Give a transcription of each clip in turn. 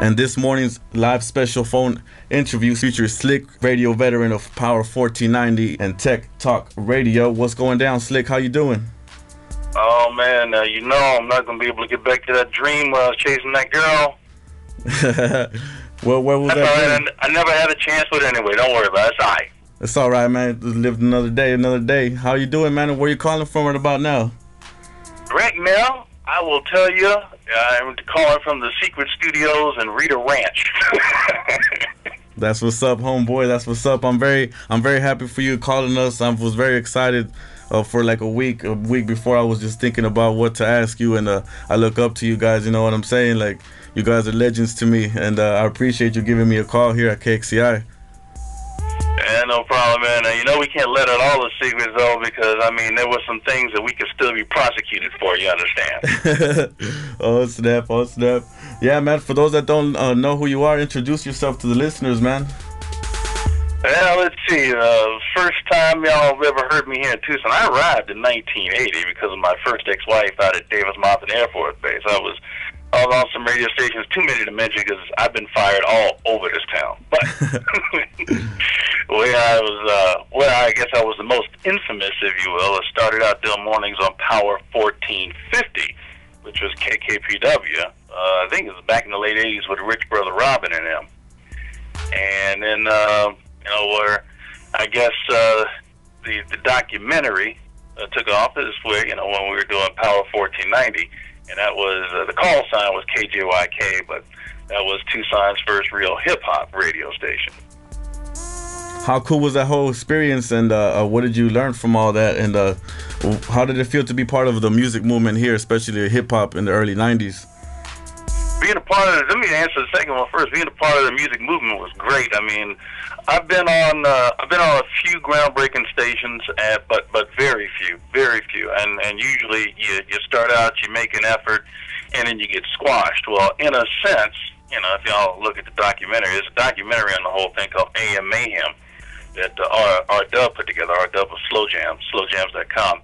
And this morning's live special phone interview features Slick, radio veteran of Power 1490 and Tech Talk Radio. What's going down, Slick? How you doing? Oh man, uh, you know I'm not gonna be able to get back to that dream where I was chasing that girl. well, where was That's that? right. I, I never had a chance with it anyway. Don't worry about it. It's all right. It's all right, man. Just lived another day, another day. How you doing, man? And where you calling from right about now? Right now, I will tell you, I'm calling from the secret studios in Rita Ranch. That's what's up, homeboy. That's what's up. I'm very, I'm very happy for you calling us. I was very excited uh, for like a week, a week before. I was just thinking about what to ask you, and uh, I look up to you guys. You know what I'm saying? Like you guys are legends to me, and uh, I appreciate you giving me a call here at KXCI. No problem, man. Uh, you know we can't let out all the secrets though, because I mean there were some things that we could still be prosecuted for. You understand? oh snap! Oh snap! Yeah, man. For those that don't uh, know who you are, introduce yourself to the listeners, man. Well, let's see. Uh, first time y'all have ever heard me here in Tucson, I arrived in 1980 because of my first ex-wife out at Davis Monthan Air Force Base. I was I was on some radio stations, too many to mention because I've been fired all over this town. But where I was, uh, where I guess I was the most infamous, if you will, I started out doing mornings on Power 1450, which was KKPW. Uh, I think it was back in the late 80s with Rich Brother Robin and them. And then, uh, you know, where I guess uh, the the documentary uh, took off is where you know when we were doing Power 1490, and that was uh, the call sign was KJYK, but that was Tucson's first real hip hop radio station. How cool was that whole experience, and uh, uh, what did you learn from all that? And uh, how did it feel to be part of the music movement here, especially hip hop in the early '90s? Being a part of let me answer the second one first. Being a part of the music movement was great. I mean, I've been on uh, I've been on a few groundbreaking stations, uh, but but very few, very few. And and usually you you start out, you make an effort, and then you get squashed. Well, in a sense, you know, if y'all look at the documentary, there's a documentary on the whole thing called AM Mayhem that uh, R, R Dub put together. R Dub of Slow Jams, slowjams.com.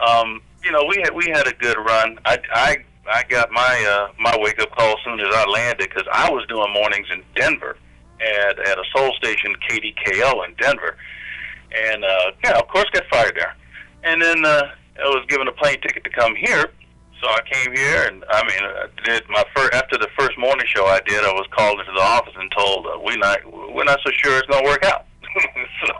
Um, you know, we had we had a good run. I I I got my uh, my wake up call as soon as I landed because I was doing mornings in Denver at at a soul station KDKO in Denver, and uh, yeah, of course, got fired there. And then uh, I was given a plane ticket to come here, so I came here, and I mean, I did my first after the first morning show I did. I was called into the office and told uh, we not we're not so sure it's gonna work out. so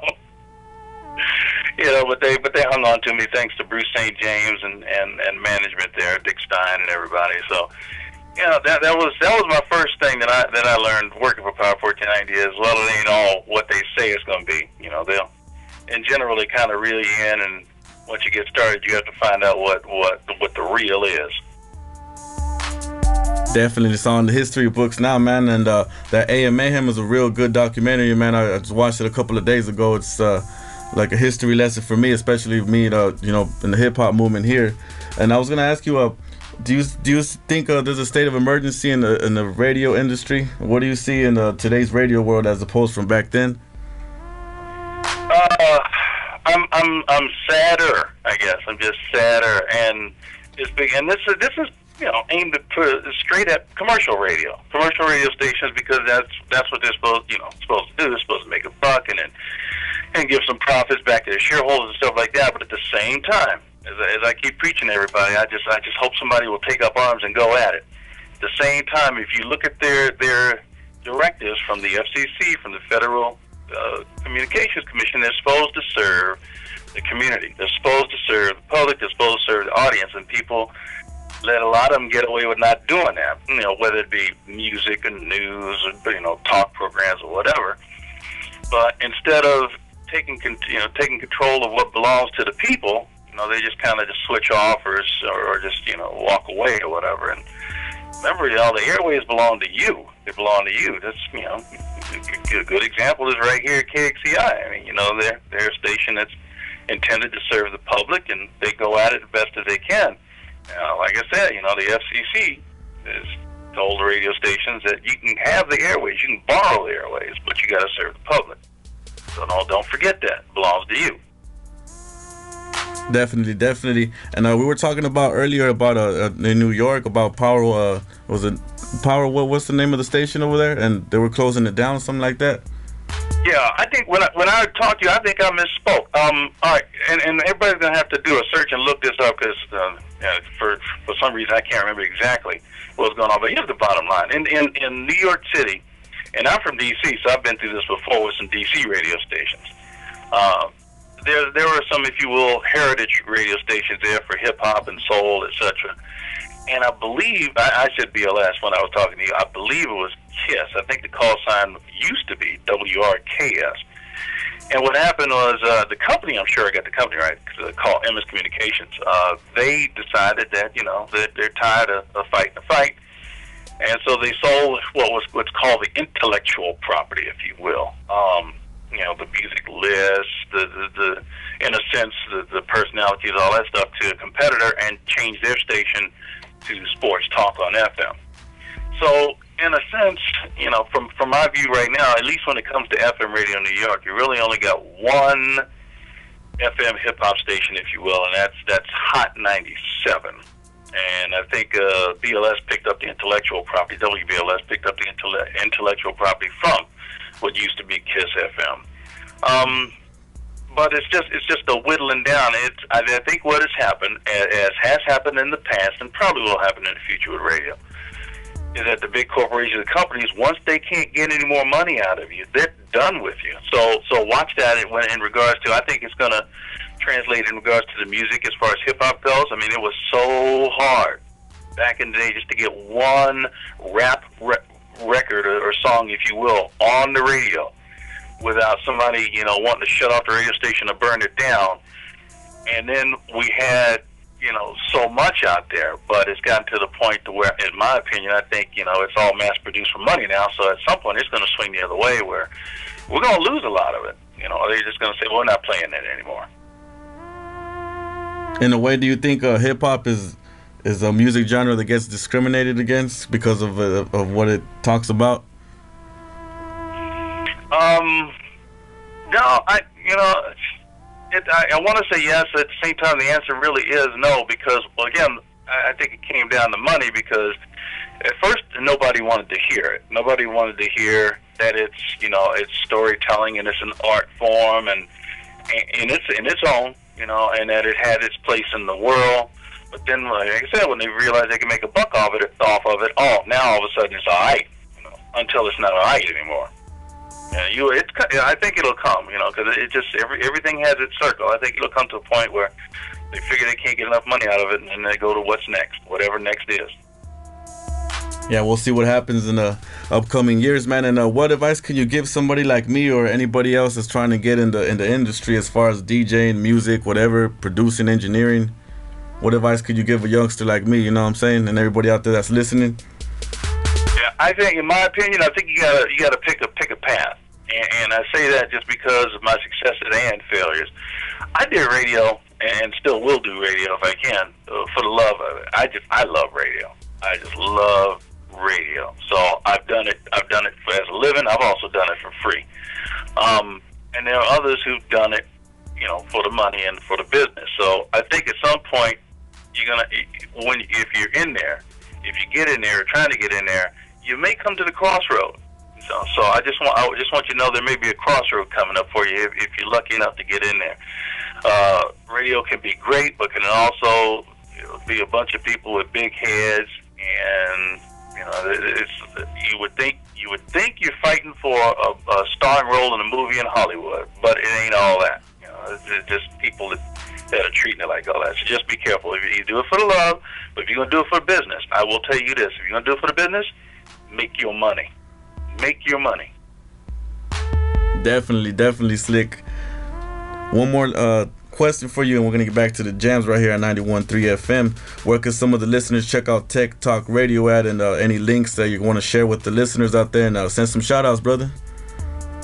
you know, but they but they hung on to me thanks to Bruce St. James and and and management there, Dick Stein and everybody. So, you know, that that was that was my first thing that I that I learned working for Power 1490 is well, it ain't all what they say it's going to be. You know, they'll and generally kind of reel you in, and once you get started, you have to find out what what what the real is. Definitely, it's on the history books now, man. And uh, that AM Mayhem is a real good documentary, man. I, I just watched it a couple of days ago. It's uh, like a history lesson for me, especially me, uh, you know, in the hip hop movement here. And I was gonna ask you, uh, do you do you think uh, there's a state of emergency in the in the radio industry? What do you see in uh, today's radio world as opposed from back then? Uh, I'm I'm I'm sadder, I guess. I'm just sadder, and it's big. And this is this is you know aimed at straight at commercial radio, commercial radio stations, because that's that's what they're supposed you know supposed to do. They're supposed to make a buck and then and give some profits back to their shareholders and stuff like that. But at the same time, as I, as I keep preaching to everybody, I just I just hope somebody will take up arms and go at it. At the same time, if you look at their their directives from the FCC, from the Federal uh, Communications Commission, they're supposed to serve the community. They're supposed to serve the public. They're supposed to serve the audience, and people let a lot of them get away with not doing that. You know, whether it be music and news, or you know, talk programs or whatever. But instead of taking you know taking control of what belongs to the people, you know, they just kind of just switch off or, or just you know walk away or whatever. And remember, all the airways belong to you. They belong to you. That's you know a good example is right here at KXCI. I mean, you know, they're they're a station that's intended to serve the public, and they go at it the best as they can. Now, like I said, you know, the FCC has told the radio stations that you can have the airways, you can borrow the airways, but you got to serve the public. So no, don't forget that. It belongs to you. Definitely, definitely. And uh, we were talking about earlier about uh, uh, in New York about Power. Uh, was it Power? What what's the name of the station over there? And they were closing it down, something like that. Yeah, I think when I, when I talked to you, I think I misspoke. Um, all right, and, and everybody's gonna have to do a search and look this up because uh, yeah, for for some reason I can't remember exactly what was going on. But here's the bottom line: in in in New York City, and I'm from D.C., so I've been through this before with some D.C. radio stations. Uh, there there were some, if you will, heritage radio stations there for hip hop and soul, etc. And I believe I, I said BLS when I was talking to you. I believe it was KISS. I think the call sign used to be WRKS. And what happened was uh, the company, I'm sure I got the company right, cause called Emmis Communications. Uh, they decided that you know that they're tired of, of fighting the fight, and so they sold what was what's called the intellectual property, if you will. Um, you know, the music list, the, the, the in a sense, the, the personalities, all that stuff to a competitor and change their station to sports talk on FM. So, in a sense, you know, from from my view right now, at least when it comes to FM radio in New York, you really only got one FM hip hop station, if you will, and that's that's Hot 97. And I think uh, BLS picked up the intellectual property. WBLS picked up the intelle- intellectual property from what used to be Kiss FM. Um, but it's just it's just a whittling down. It's I, I think what has happened, as has happened in the past, and probably will happen in the future with radio, is that the big corporations, the companies, once they can't get any more money out of you, they're done with you. So so watch that in, in regards to. I think it's to translate in regards to the music as far as hip hop goes. I mean, it was so hard back in the day just to get one rap re- record or, or song, if you will, on the radio without somebody, you know, wanting to shut off the radio station or burn it down. And then we had, you know, so much out there, but it's gotten to the point to where, in my opinion, I think, you know, it's all mass produced for money now. So at some point, it's going to swing the other way where we're going to lose a lot of it. You know, they're just going to say, well, we're not playing it anymore. In a way, do you think uh, hip hop is is a music genre that gets discriminated against because of uh, of what it talks about? Um, no, I you know, it, I, I want to say yes. At the same time, the answer really is no because, well, again, I, I think it came down to money because at first nobody wanted to hear it. Nobody wanted to hear that it's you know it's storytelling and it's an art form and and it's in its own you know and that it had its place in the world. But then, like I said, when they realized they could make a buck off it, off of it, oh, now all of a sudden it's all right, you know, until it's not all right anymore. Yeah, you. It's. I think it'll come. You know, because it just every everything has its circle. I think it'll come to a point where they figure they can't get enough money out of it, and then they go to what's next, whatever next is. Yeah, we'll see what happens in the upcoming years, man. And uh, what advice can you give somebody like me or anybody else that's trying to get in the in the industry as far as DJing, music, whatever, producing, engineering? What advice could you give a youngster like me? You know what I'm saying, and everybody out there that's listening. Yeah, I think, in my opinion, I think you gotta you gotta pick a pick a path, and, and I say that just because of my successes and failures. I did radio and still will do radio if I can uh, for the love of it. I just I love radio. I just love radio. So I've done it. I've done it for, as a living. I've also done it for free. Um, and there are others who've done it, you know, for the money and for the business. So I think at some point you're gonna when if you're in there, if you get in there, trying to get in there, you may come to the crossroad. So, so I just want I just want you to know there may be a crossroad coming up for you if, if you're lucky enough to get in there. Uh, radio can be great, but can also be a bunch of people with big heads, and you know, it's you would think you would think you're fighting for a, a starring role in a movie in Hollywood, but it ain't all that. You know, it's just people that that are treating it like all that. So just be careful. If you do it for the love, but if you're gonna do it for business, I will tell you this: if you're gonna do it for the business, make your money. Make your money. Definitely, definitely slick. One more uh, question for you, and we're gonna get back to the jams right here at 91.3 FM. Where can some of the listeners check out Tech Talk Radio at, and uh, any links that you want to share with the listeners out there, and uh, send some shout outs, brother?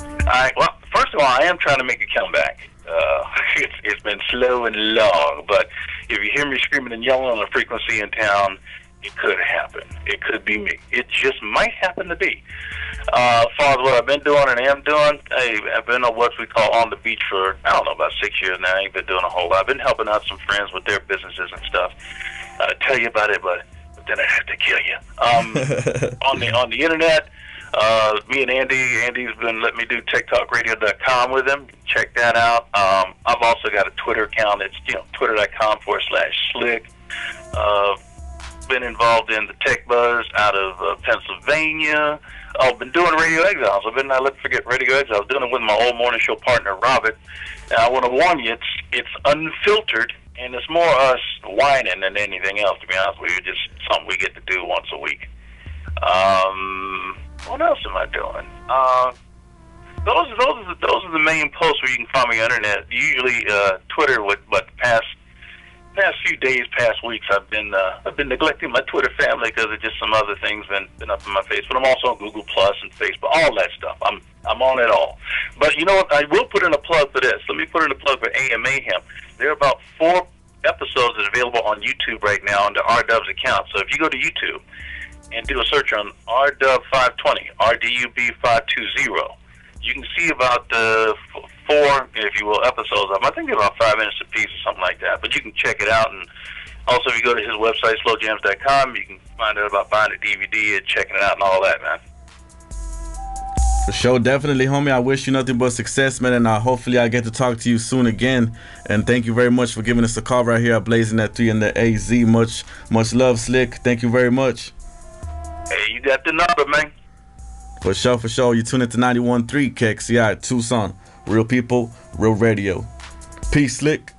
All right. Well, first of all, I am trying to make a comeback. Uh, it's, it's been slow and long, but if you hear me screaming and yelling on a frequency in town, it could happen. It could be me. It just might happen to be. Uh, as far as what I've been doing and am doing, hey, I've been on what we call on the beach for I don't know about six years now. I ain't been doing a whole lot. I've been helping out some friends with their businesses and stuff. I'd tell you about it, but, but then I'd have to kill you. Um, on the on the internet, uh, me and Andy, Andy's been letting me do TechTalkRadio.com with him. Check that out. Um, I've also got a Twitter account. It's you know Twitter.com forward slash Slick. Uh, been involved in the Tech Buzz out of uh, Pennsylvania. I've been doing Radio Exiles. I've been, I let's forget Radio Exiles. I was doing it with my old morning show partner, Robert. And I want to warn you, it's it's unfiltered, and it's more us whining than anything else, to be honest with you. Just something we get to do once a week. Um, what else am I doing? Uh, those, those, the, those are the main posts where you can find me on the internet. Usually uh, Twitter, with, but past past few days, past weeks, I've been uh, I've been neglecting my Twitter family because of just some other things been been up in my face. But I'm also on Google Plus and Facebook, all that stuff. I'm I'm on it all. But you know what? I will put in a plug for this. Let me put in a plug for AM Mayhem. There are about four episodes that are available on YouTube right now under RDub's account. So if you go to YouTube and do a search on RDub 520, RDUB 520 you can see about the four, if you will, episodes of them. I think they're about five minutes a piece or something like that. But you can check it out. And also, if you go to his website, slowjams.com, you can find out about buying a DVD and checking it out and all that, man. For sure, definitely, homie. I wish you nothing but success, man, and uh, hopefully I get to talk to you soon again. And thank you very much for giving us a call right here at Blazing at Three in the AZ. Much, much love, Slick. Thank you very much. Hey, you got the number, man. For sure, for sure. You tune into 91.3 KXCI Tucson. Real people, real radio. Peace, Slick.